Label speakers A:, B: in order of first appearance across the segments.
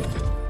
A: Thank you.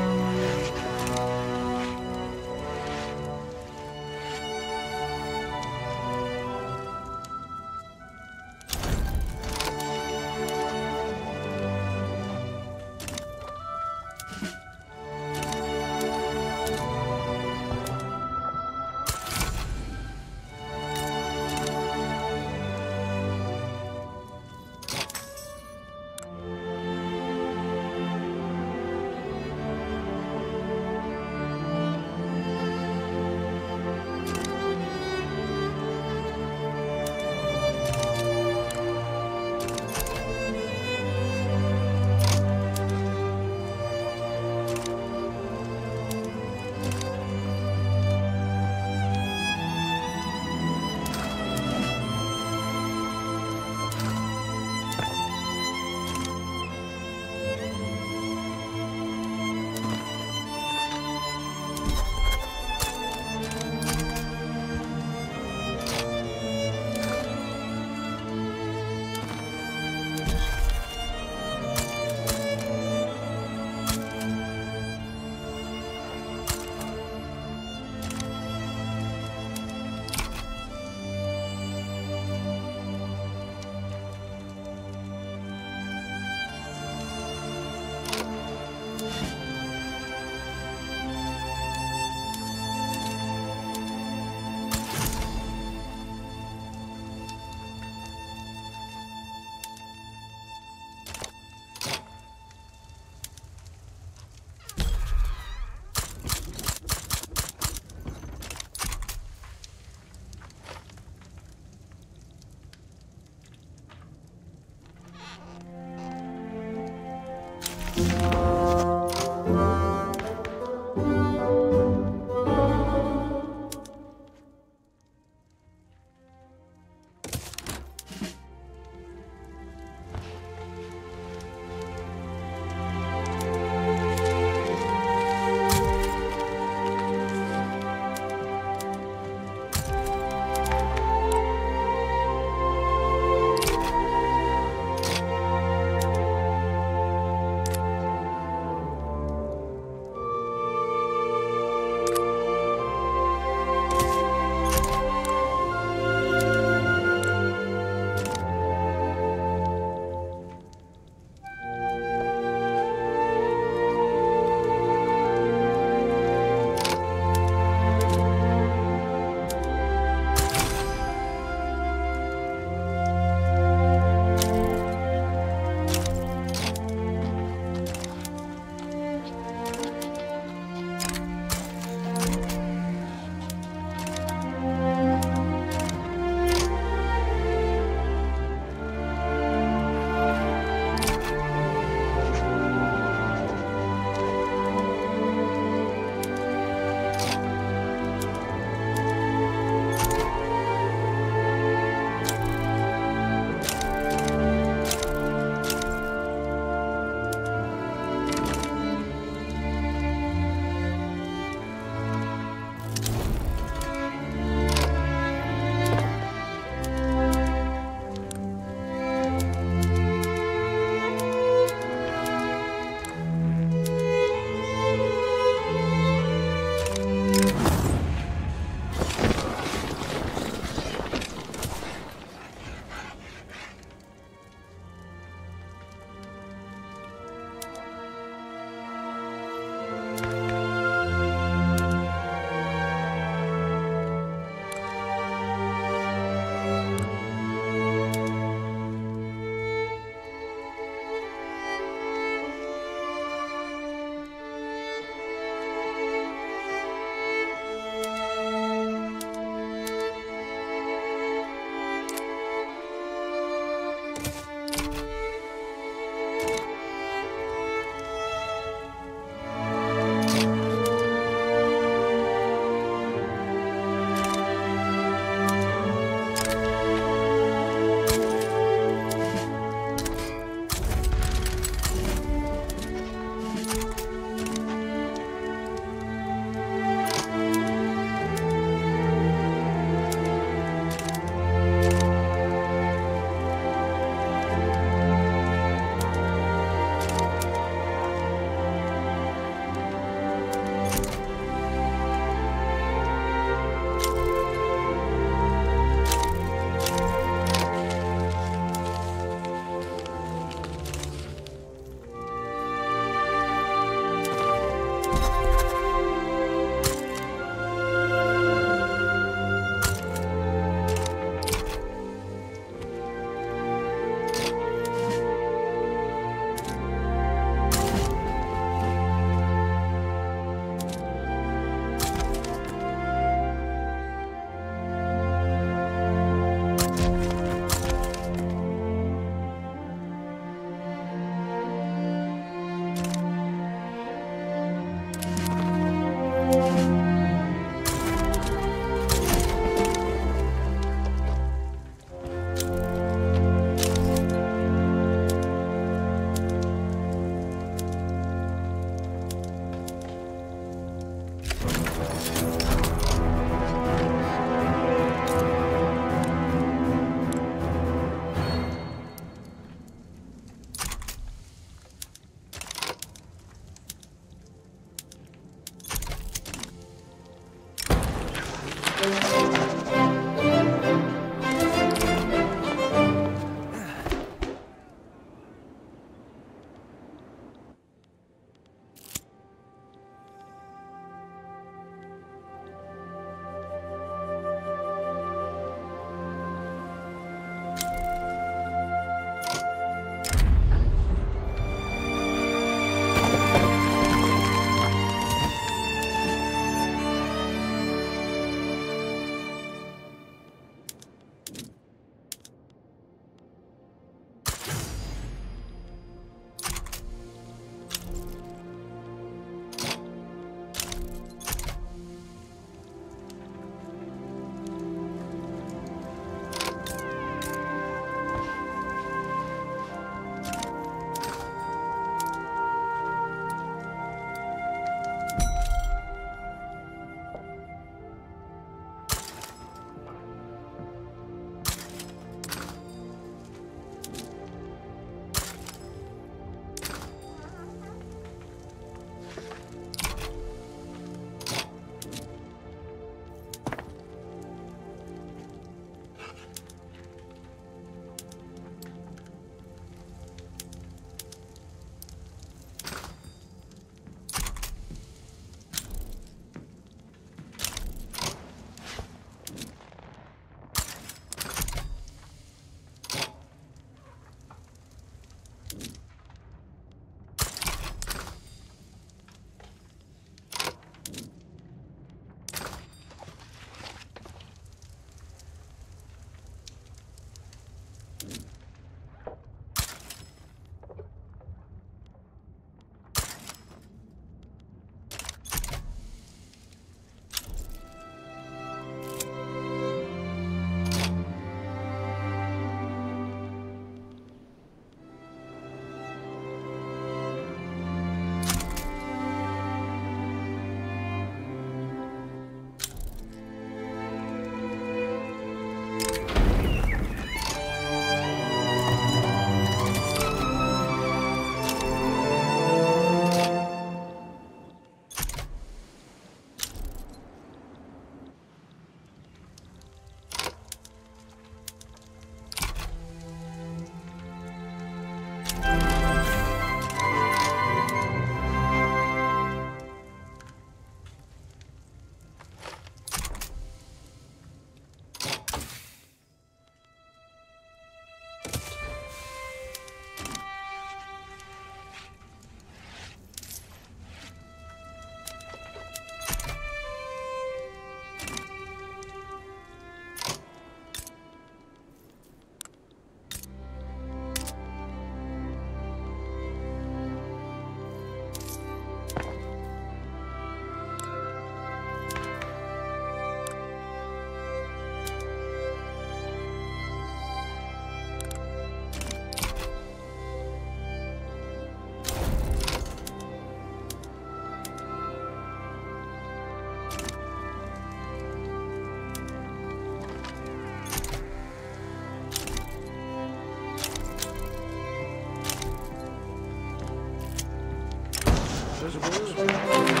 A: suppose.